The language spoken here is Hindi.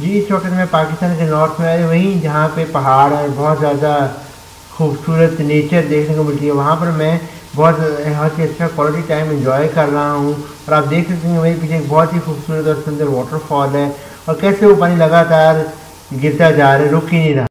जी, इस वक्त मैं पाकिस्तान के नॉर्थ में आया वहीं जहाँ पे पहाड़ है, बहुत ज़्यादा खूबसूरत नेचर देखने को मिलती है। वहाँ पर मैं बहुत बहुत ही अच्छा क्वालिटी टाइम इन्जॉय कर रहा हूँ और आप देख सकते हैं वहीं पीछे एक बहुत ही खूबसूरत और सुंदर वाटरफॉल है और कैसे वो पानी लगातार गिरता जा रहा है, रुक ही नहीं रहा।